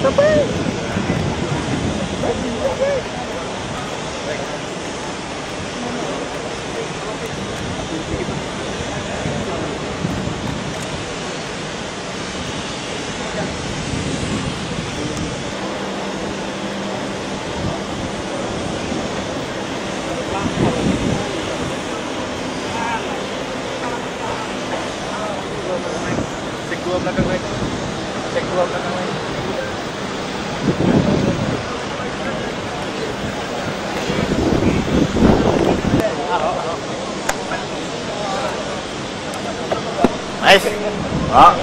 Sampai. Cek dua belakang. Cek dua belakang. nice, đó.